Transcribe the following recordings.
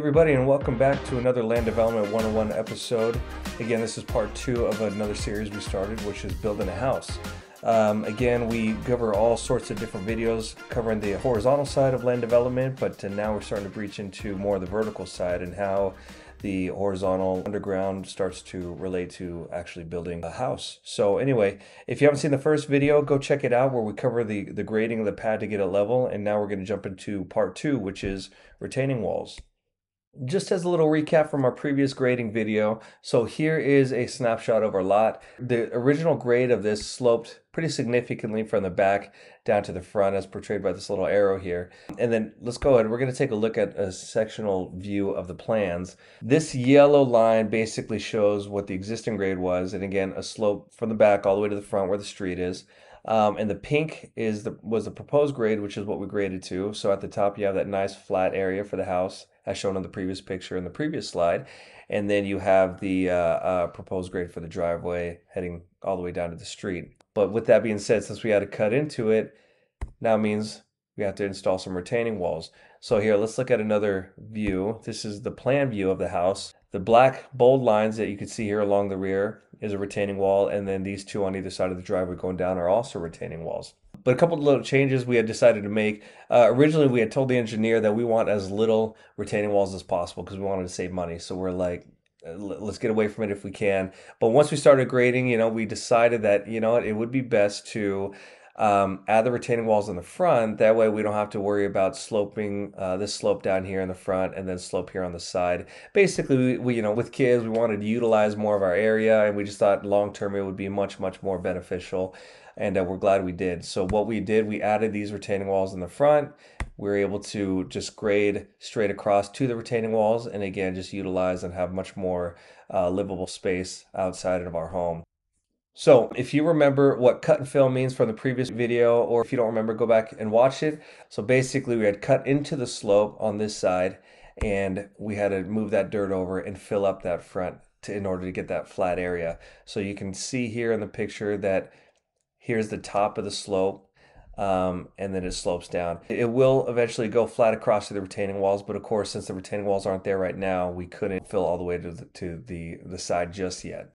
Everybody, and welcome back to another Land Development 101 episode. Again, this is part two of another series we started, which is building a house. Um, again, we cover all sorts of different videos covering the horizontal side of land development, but now we're starting to breach into more of the vertical side and how the horizontal underground starts to relate to actually building a house. So anyway, if you haven't seen the first video, go check it out where we cover the, the grading of the pad to get it level. And now we're going to jump into part two, which is retaining walls. Just as a little recap from our previous grading video, so here is a snapshot of our lot. The original grade of this sloped pretty significantly from the back down to the front as portrayed by this little arrow here. And then let's go ahead, we're gonna take a look at a sectional view of the plans. This yellow line basically shows what the existing grade was, and again, a slope from the back all the way to the front where the street is. Um, and the pink is the was the proposed grade, which is what we graded to. So at the top you have that nice flat area for the house, as shown on the previous picture in the previous slide. And then you have the uh, uh, proposed grade for the driveway heading all the way down to the street. But with that being said, since we had to cut into it, now means we have to install some retaining walls. So here, let's look at another view. This is the plan view of the house. The black bold lines that you can see here along the rear is a retaining wall, and then these two on either side of the driveway going down are also retaining walls. But a couple of little changes we had decided to make. Uh, originally, we had told the engineer that we want as little retaining walls as possible because we wanted to save money. So we're like, uh, let's get away from it if we can. But once we started grading, you know, we decided that, you know, it would be best to um, add the retaining walls in the front. That way we don't have to worry about sloping uh, this slope down here in the front and then slope here on the side. Basically, we, we, you know, with kids, we wanted to utilize more of our area and we just thought long term it would be much, much more beneficial. And uh, we're glad we did. So what we did, we added these retaining walls in the front. We were able to just grade straight across to the retaining walls and again, just utilize and have much more uh, livable space outside of our home. So if you remember what cut and fill means from the previous video, or if you don't remember, go back and watch it. So basically we had cut into the slope on this side and we had to move that dirt over and fill up that front to, in order to get that flat area. So you can see here in the picture that here's the top of the slope um, and then it slopes down. It will eventually go flat across to the retaining walls, but of course, since the retaining walls aren't there right now, we couldn't fill all the way to the, to the, the side just yet.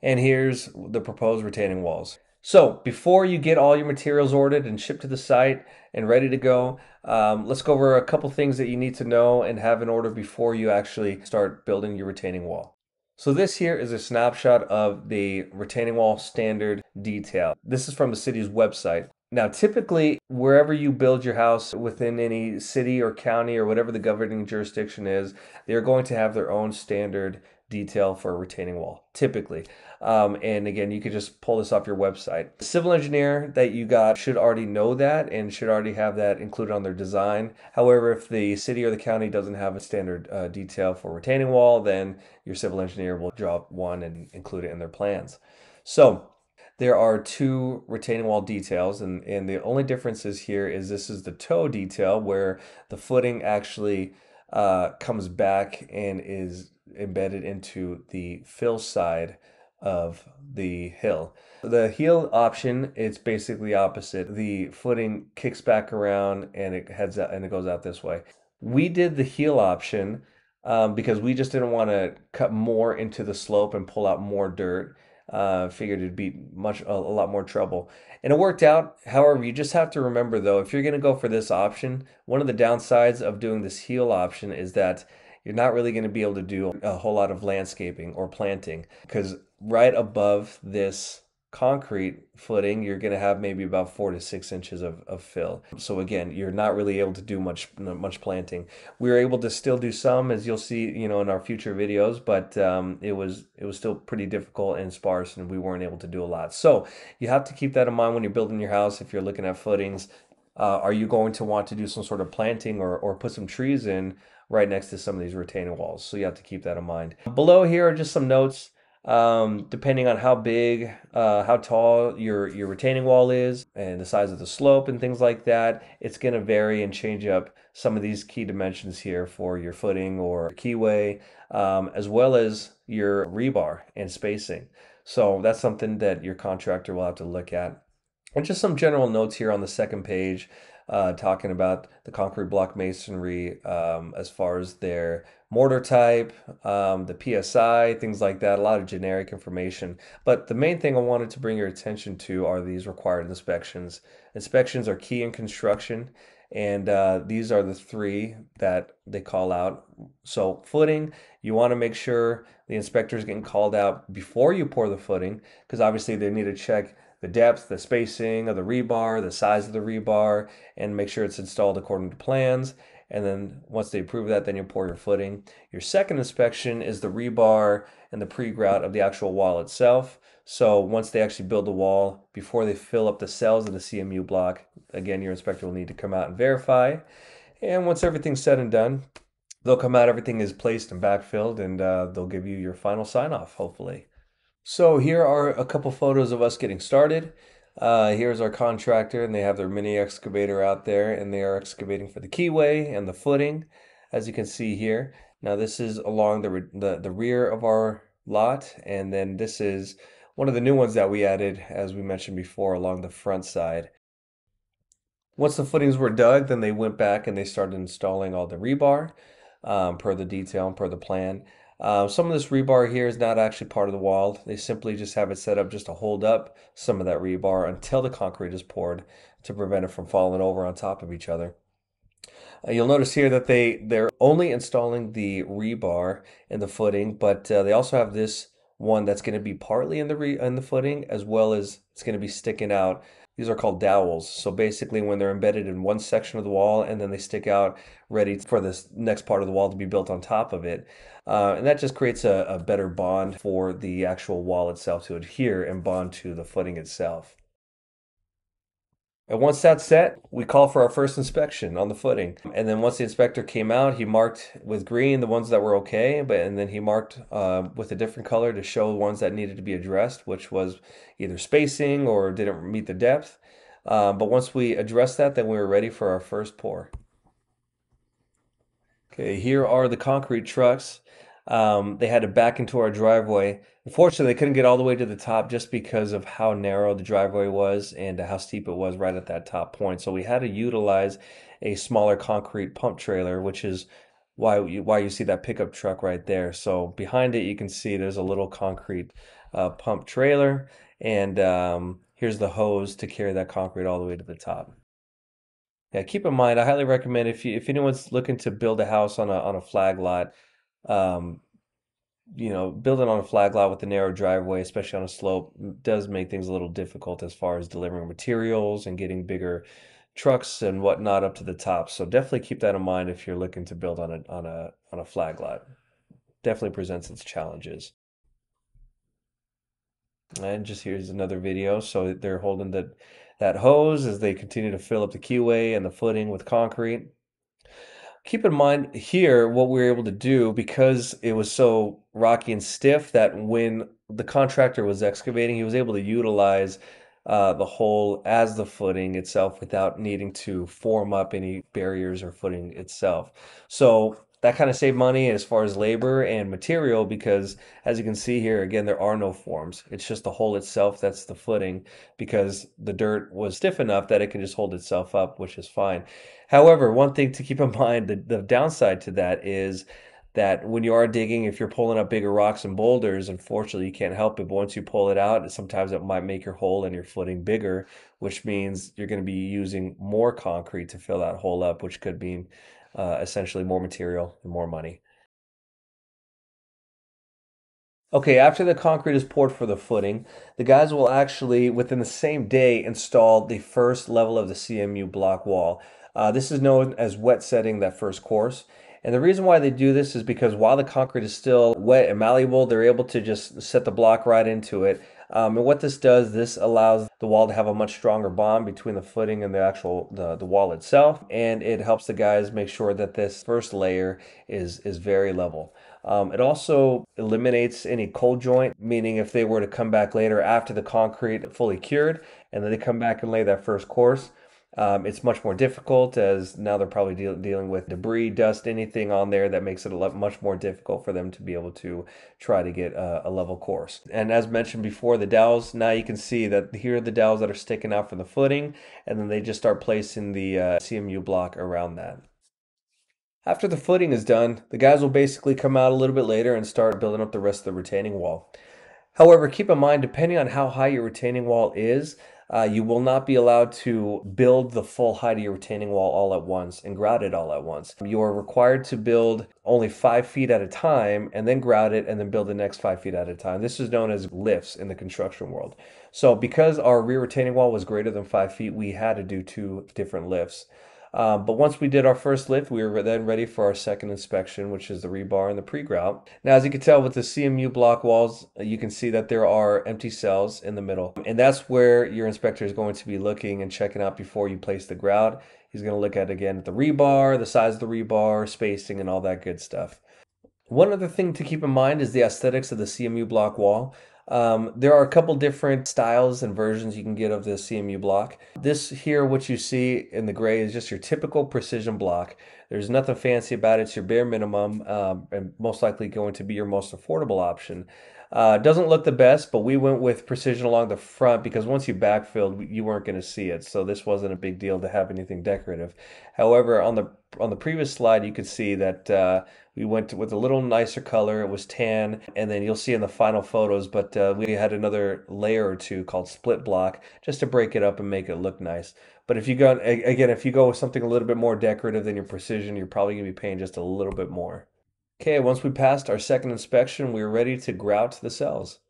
And here's the proposed retaining walls. So before you get all your materials ordered and shipped to the site and ready to go, um, let's go over a couple things that you need to know and have in order before you actually start building your retaining wall. So this here is a snapshot of the retaining wall standard detail. This is from the city's website. Now, typically, wherever you build your house within any city or county or whatever the governing jurisdiction is, they're going to have their own standard detail for a retaining wall, typically. Um, and again, you could just pull this off your website. The civil engineer that you got should already know that and should already have that included on their design. However, if the city or the county doesn't have a standard uh, detail for retaining wall, then your civil engineer will draw one and include it in their plans. So there are two retaining wall details and, and the only differences here is this is the toe detail where the footing actually uh, comes back and is embedded into the fill side of the hill. The heel option, it's basically opposite. The footing kicks back around and it heads out and it goes out this way. We did the heel option um, because we just didn't want to cut more into the slope and pull out more dirt. Uh, figured it'd be much a, a lot more trouble, and it worked out. However, you just have to remember though, if you're going to go for this option, one of the downsides of doing this heel option is that you're not really going to be able to do a whole lot of landscaping or planting because right above this concrete footing, you're going to have maybe about four to six inches of, of fill. So again, you're not really able to do much much planting. We were able to still do some, as you'll see, you know, in our future videos, but um, it was it was still pretty difficult and sparse, and we weren't able to do a lot. So you have to keep that in mind when you're building your house. If you're looking at footings, uh, are you going to want to do some sort of planting or or put some trees in? Right next to some of these retaining walls. So you have to keep that in mind. Below here are just some notes. Um, depending on how big, uh, how tall your, your retaining wall is and the size of the slope and things like that, it's going to vary and change up some of these key dimensions here for your footing or keyway, um, as well as your rebar and spacing. So that's something that your contractor will have to look at And just some general notes here on the second page, uh, talking about the concrete block masonry um, as far as their mortar type, um, the PSI, things like that, a lot of generic information. But the main thing I wanted to bring your attention to are these required inspections. Inspections are key in construction, and uh, these are the three that they call out. So, footing, you want to make sure the inspector is getting called out before you pour the footing, because obviously they need to check the depth, the spacing of the rebar, the size of the rebar, and make sure it's installed according to plans. And then once they approve that, then you pour your footing. Your second inspection is the rebar and the pre-grout of the actual wall itself. So once they actually build the wall, before they fill up the cells of the CMU block, again, your inspector will need to come out and verify. And once everything's said and done, they'll come out, everything is placed and backfilled, and uh, they'll give you your final sign off, hopefully. So here are a couple photos of us getting started. Uh, here's our contractor, and they have their mini excavator out there, and they are excavating for the keyway and the footing, as you can see here. Now this is along the, the, the rear of our lot, and then this is one of the new ones that we added, as we mentioned before, along the front side. Once the footings were dug, then they went back and they started installing all the rebar um, per the detail and per the plan. Uh, some of this rebar here is not actually part of the wall. They simply just have it set up just to hold up some of that rebar until the concrete is poured to prevent it from falling over on top of each other. Uh, you'll notice here that they, they're only installing the rebar in the footing, but uh, they also have this one that's going to be partly in the, re in the footing as well as it's going to be sticking out these are called dowels. So basically, when they're embedded in one section of the wall and then they stick out ready for this next part of the wall to be built on top of it. Uh, and that just creates a, a better bond for the actual wall itself to adhere and bond to the footing itself. And once that's set, we call for our first inspection on the footing. And then once the inspector came out, he marked with green the ones that were okay, but and then he marked uh, with a different color to show the ones that needed to be addressed, which was either spacing or didn't meet the depth. Uh, but once we addressed that, then we were ready for our first pour. Okay, here are the concrete trucks. Um, they had to back into our driveway. Unfortunately, they couldn't get all the way to the top just because of how narrow the driveway was and how steep it was right at that top point. So we had to utilize a smaller concrete pump trailer, which is why you, why you see that pickup truck right there. So behind it, you can see there's a little concrete uh, pump trailer, and um, here's the hose to carry that concrete all the way to the top. Yeah, keep in mind, I highly recommend if you if anyone's looking to build a house on a on a flag lot, um, you know, building on a flag lot with a narrow driveway, especially on a slope, does make things a little difficult as far as delivering materials and getting bigger trucks and whatnot up to the top. So definitely keep that in mind if you're looking to build on a on a on a flag lot. Definitely presents its challenges. And just here's another video. So they're holding that that hose as they continue to fill up the keyway and the footing with concrete keep in mind here what we were able to do because it was so rocky and stiff that when the contractor was excavating, he was able to utilize uh, the hole as the footing itself without needing to form up any barriers or footing itself. So that kind of saved money as far as labor and material because as you can see here again there are no forms. It's just the hole itself that's the footing because the dirt was stiff enough that it can just hold itself up which is fine. However one thing to keep in mind the, the downside to that is that when you are digging if you're pulling up bigger rocks and boulders unfortunately you can't help it. But once you pull it out sometimes it might make your hole and your footing bigger which means you're going to be using more concrete to fill that hole up which could mean uh, essentially more material and more money. Okay, after the concrete is poured for the footing, the guys will actually, within the same day, install the first level of the CMU block wall. Uh, this is known as wet setting that first course. And the reason why they do this is because while the concrete is still wet and malleable, they're able to just set the block right into it um, and what this does, this allows the wall to have a much stronger bond between the footing and the actual the, the wall itself, and it helps the guys make sure that this first layer is is very level. Um, it also eliminates any cold joint, meaning if they were to come back later after the concrete fully cured, and then they come back and lay that first course, Um, it's much more difficult as now they're probably deal- dealing with debris, dust, anything on there that makes it a lot much more difficult for them to be able to try to get a, a level course. And as mentioned before, the dowels, now you can see that here are the dowels that are sticking out from the footing, and then they just start placing the uh, CMU block around that. After the footing is done, the guys will basically come out a little bit later and start building up the rest of the retaining wall. However, keep in mind, depending on how high your retaining wall is, uh, you will not be allowed to build the full height of your retaining wall all at once and grout it all at once. You are required to build only five feet at a time and then grout it and then build the next five feet at a time. This is known as lifts in the construction world. So because our rear retaining wall was greater than five feet, we had to do two different lifts. Um, but once we did our first lift, we were then ready for our second inspection, which is the rebar and the pre-grout. Now, as you can tell with the CMU block walls, uh, you can see that there are empty cells in the middle. And that's where your inspector is going to be looking and checking out before you place the grout. He's going to look at, again, the rebar, the size of the rebar, spacing, and all that good stuff. One other thing to keep in mind is the aesthetics of the CMU block wall. Um, there are a couple different styles and versions you can get of the CMU block. This here, what you see in the gray, is just your typical precision block. There's nothing fancy about it. It's your bare minimum um, and most likely going to be your most affordable option. Uh, doesn't look the best, but we went with precision along the front because once you backfilled, you weren't going to see it. So this wasn't a big deal to have anything decorative. However, on the on the previous slide, you could see that uh, we went with a little nicer color. It was tan, and then you'll see in the final photos. But uh, we had another layer or two called split block just to break it up and make it look nice. But if you go again, if you go with something a little bit more decorative than your precision, you're probably going to be paying just a little bit more. Okay, once we passed our second inspection, we were ready to grout the cells.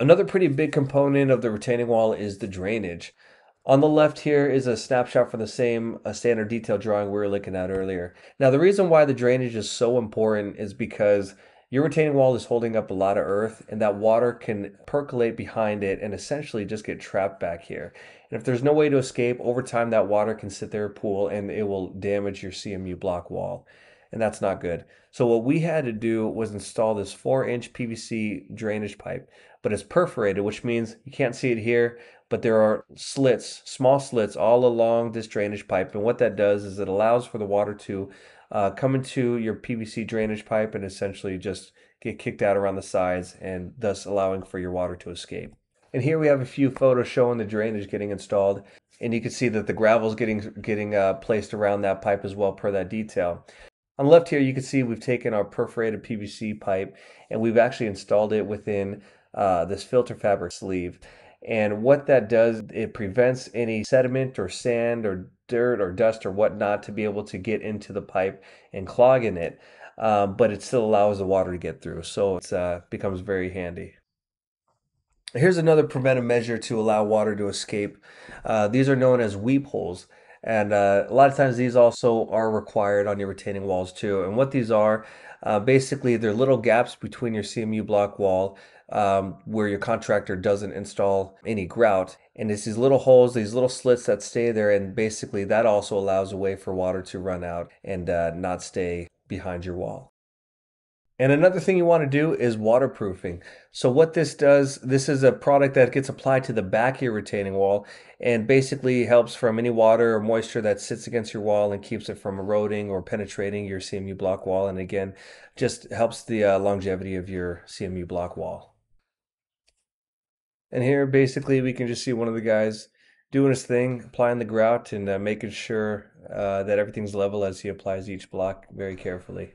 Another pretty big component of the retaining wall is the drainage. On the left here is a snapshot from the same standard detail drawing we were looking at earlier. Now the reason why the drainage is so important is because your retaining wall is holding up a lot of earth and that water can percolate behind it and essentially just get trapped back here. And if there's no way to escape, over time that water can sit there pool and it will damage your CMU block wall and that's not good. So what we had to do was install this four inch PVC drainage pipe, but it's perforated, which means you can't see it here, but there are slits, small slits all along this drainage pipe. And what that does is it allows for the water to uh, come into your PVC drainage pipe and essentially just get kicked out around the sides and thus allowing for your water to escape. And here we have a few photos showing the drainage getting installed. And you can see that the gravel is getting getting uh, placed around that pipe as well per that detail. On the left here, you can see we've taken our perforated PVC pipe and we've actually installed it within uh, this filter fabric sleeve. And what that does, it prevents any sediment or sand or dirt or dust or whatnot to be able to get into the pipe and clog in it. Um, but it still allows the water to get through. So it uh, becomes very handy. Here's another preventive measure to allow water to escape. Uh, these are known as weep holes. And uh, a lot of times these also are required on your retaining walls too. And what these are, uh, basically they're little gaps between your CMU block wall um, where your contractor doesn't install any grout. And it's these little holes, these little slits that stay there. And basically that also allows a way for water to run out and uh, not stay behind your wall. And another thing you want to do is waterproofing. So what this does, this is a product that gets applied to the back of your retaining wall and basically helps from any water or moisture that sits against your wall and keeps it from eroding or penetrating your CMU block wall. And again, just helps the uh, longevity of your CMU block wall. And here basically we can just see one of the guys doing his thing, applying the grout and uh, making sure uh, that everything's level as he applies each block very carefully.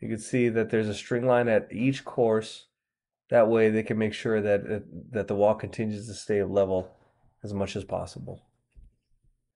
You can see that there's a string line at each course. That way they can make sure that, that the wall continues to stay level as much as possible.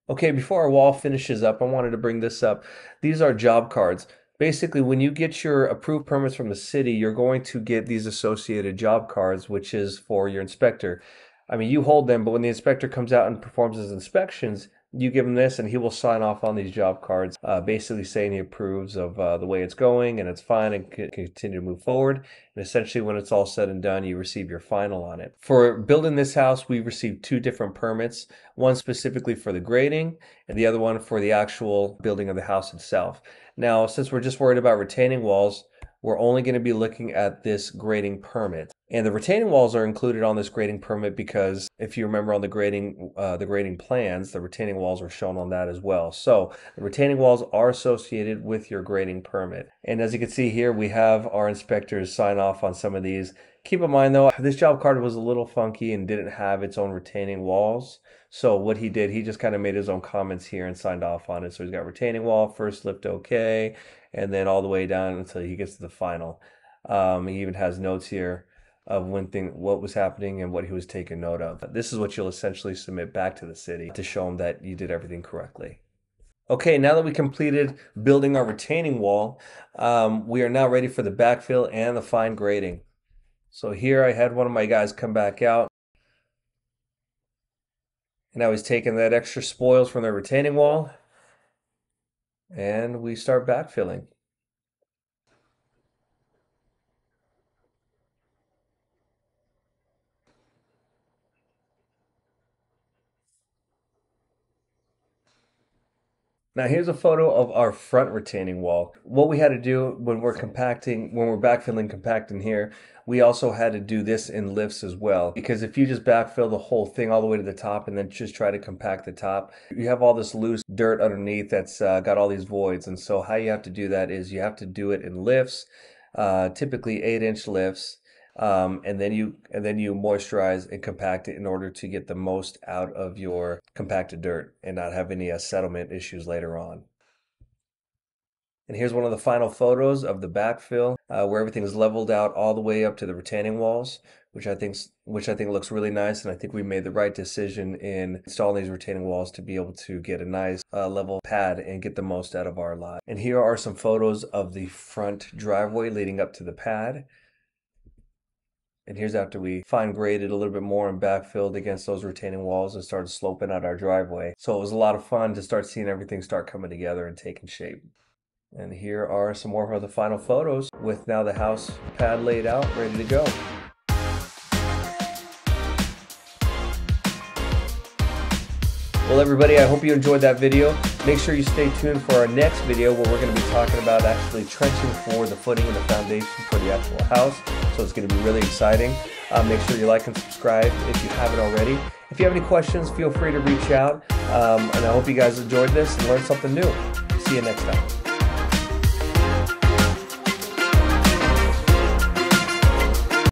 Okay, before our wall finishes up, I wanted to bring this up. These are job cards. Basically, when you get your approved permits from the city, you're going to get these associated job cards, which is for your inspector. I mean, you hold them, but when the inspector comes out and performs his inspections, you give him this and he will sign off on these job cards, uh, basically saying he approves of uh, the way it's going and it's fine and can continue to move forward. And essentially, when it's all said and done, you receive your final on it. For building this house, we received two different permits one specifically for the grading, and the other one for the actual building of the house itself. Now, since we're just worried about retaining walls, we're only going to be looking at this grading permit. And the retaining walls are included on this grading permit because if you remember on the grading uh, the grading plans, the retaining walls are shown on that as well. So the retaining walls are associated with your grading permit. And as you can see here, we have our inspectors sign off on some of these. Keep in mind though, this job card was a little funky and didn't have its own retaining walls. So what he did, he just kind of made his own comments here and signed off on it. So he's got retaining wall, first lift okay, and then all the way down until he gets to the final. Um, he even has notes here of when thing what was happening and what he was taking note of. This is what you'll essentially submit back to the city to show them that you did everything correctly. Okay, now that we completed building our retaining wall, um, we are now ready for the backfill and the fine grading. So here I had one of my guys come back out. And now he's taking that extra spoils from the retaining wall. And we start backfilling. Now here's a photo of our front retaining wall. What we had to do when we're compacting, when we're backfilling compacting here, we also had to do this in lifts as well. Because if you just backfill the whole thing all the way to the top and then just try to compact the top, you have all this loose dirt underneath that's uh, got all these voids. And so how you have to do that is you have to do it in lifts, uh, typically eight inch lifts um, and then you and then you moisturize and compact it in order to get the most out of your compacted dirt and not have any uh, settlement issues later on. And here's one of the final photos of the backfill, uh, where everything is leveled out all the way up to the retaining walls, which I think which I think looks really nice. And I think we made the right decision in installing these retaining walls to be able to get a nice uh, level pad and get the most out of our lot. And here are some photos of the front driveway leading up to the pad. And here's after we fine graded a little bit more and backfilled against those retaining walls and started sloping out our driveway. So it was a lot of fun to start seeing everything start coming together and taking shape. And here are some more of the final photos with now the house pad laid out, ready to go. Well, everybody, I hope you enjoyed that video. Make sure you stay tuned for our next video where we're going to be talking about actually trenching for the footing and the foundation for the actual house. So it's going to be really exciting. Uh, make sure you like and subscribe if you haven't already. If you have any questions, feel free to reach out. Um, and I hope you guys enjoyed this and learned something new. See you next time.